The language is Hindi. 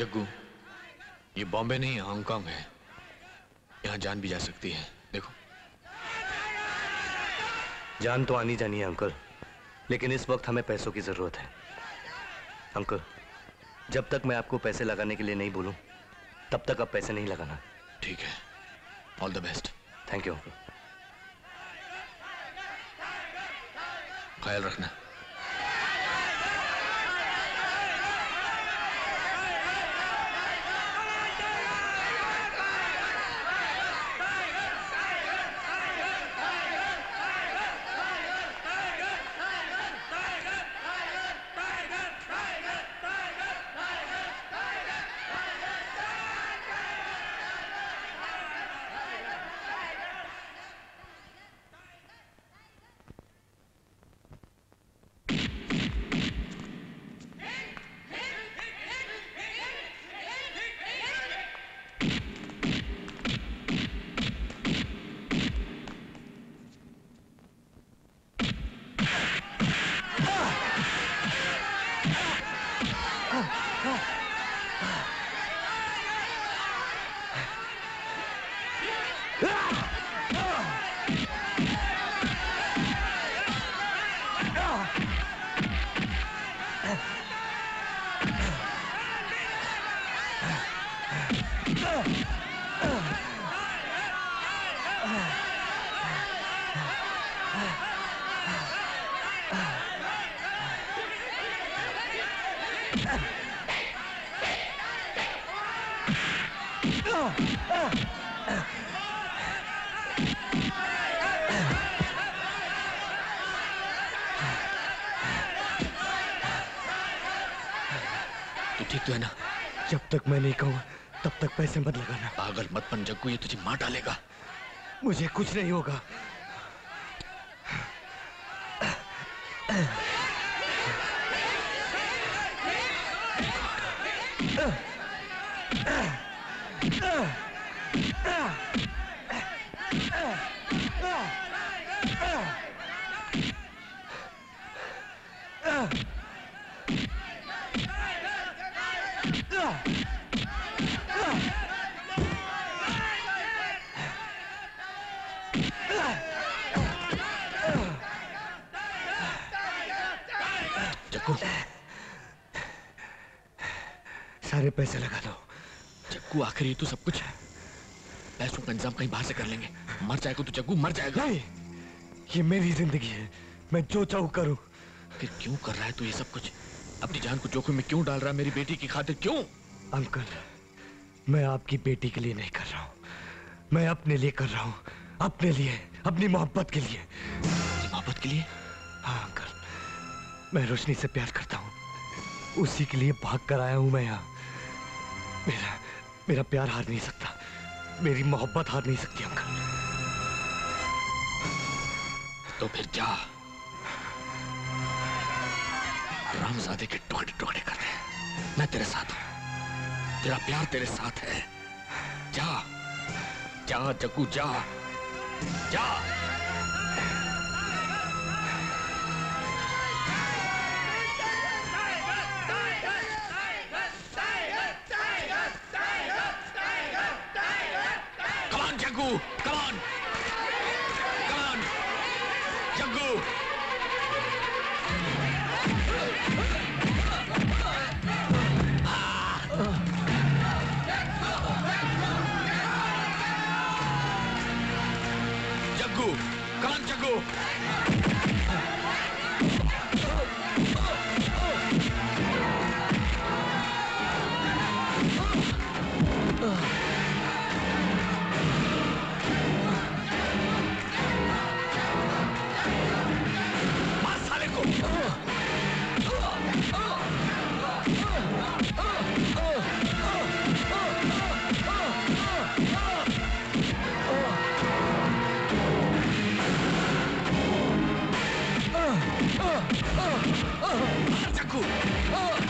जग्गू ये बॉम्बे नहीं हांगकांग है। यहाँ जान भी जा सकती है। देखो। जान तो आनी जानी है अंकल। लेकिन इस वक्त हमें पैसों की ज़रूरत है। अंकल जब तक मैं आपको पैसे लगाने के लिए नहीं बोलूँ तब तक आप पैसे नहीं लगाना। ठीक है। All the best thank you uncle ख्याल रखना। तू ठीक तो है ना? जब तक मैं नहीं कहूँ तब तक पैसे मत लगाना। पागल मत बन जग्गू ये तुझे मार डालेगा। मुझे कुछ नहीं होगा। सारे पैसे लगा दो। जग्गू आखिर ये तो सब कुछ है। पैसों का इंतज़ाम कहीं बाहर से कर लेंगे। मर जाएगा तो जग्गू मर जाएगा। नहीं। ये मेरी ज़िंदगी है। मैं जो चाहूँ करूँ। फिर क्यों कर रहा है तू ये सब कुछ? अपनी जान को जोखिम में क्यों डाल रहा है? मेरी बेटी की खातिर क्यों? अंकल मैं आपकी बेटी के लिए नहीं कर रहा हूँ। मैं अपने लिए कर रहा हूँ। अपने लिए अपनी मोहब्बत के लिए। मोहब्बत के लिए? हाँ अंकल। मैं रोशनी से प्यार करता हूँ। उसी के लिए भाग कर आया हूँ मैं यहाँ। मेरा मेरा प्यार हार नहीं सकता। मेरी मोहब्बत हार नहीं सकती अंकल। तो फिर जा रामजादे के टुकड़े टुकड़े कर दे मैं तेरे साथ हूँ। तेरा प्यार तेरे साथ है। जा। जा, जग्गू, जा। जा! Come on! go. two, up.